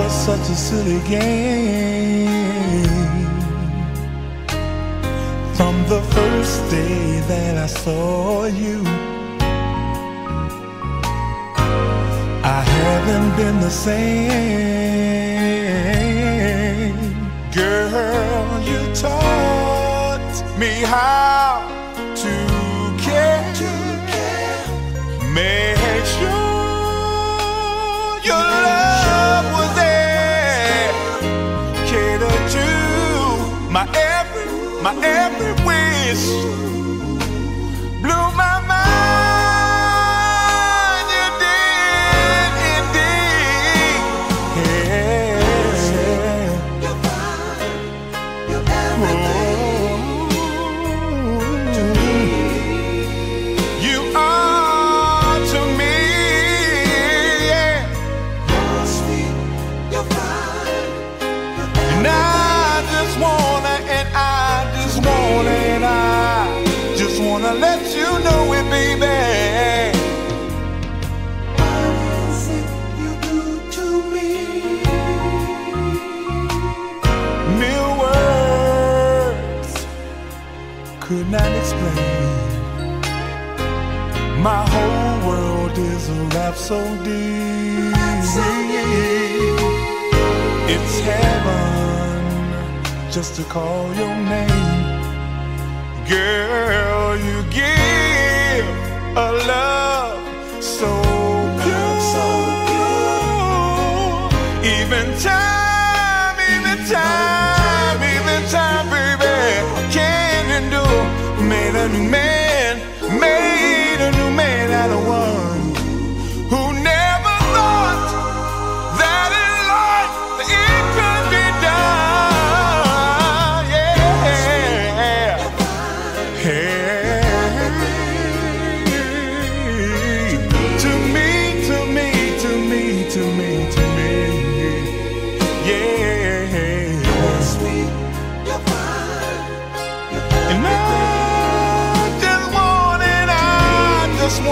a silly game. From the first day that I saw you, I haven't been the same. Girl, you taught me how to care. Make sure your my every wish. Let you know it, baby. What is it you do to me? Words could not explain. My whole world is a rhapsody. It's heaven just to call your name. Girl, you give a love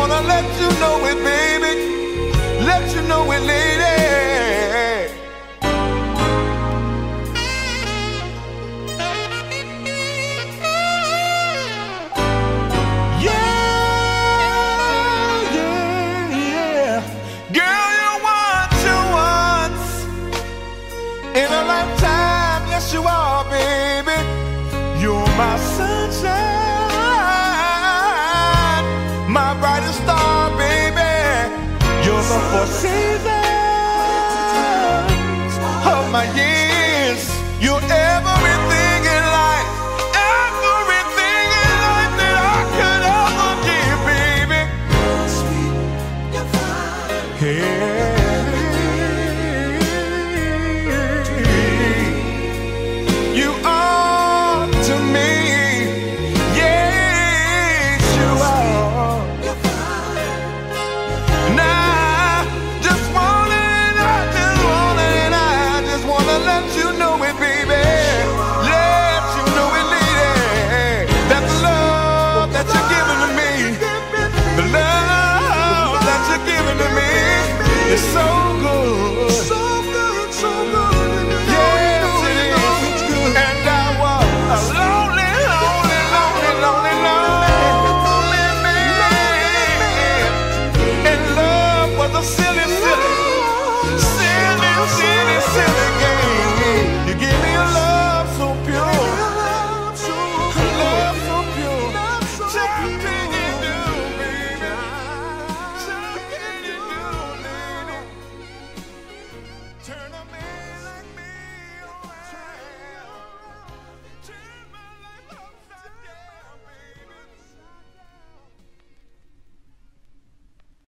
wanna let you know it, baby. the seasons of my years. You your soul.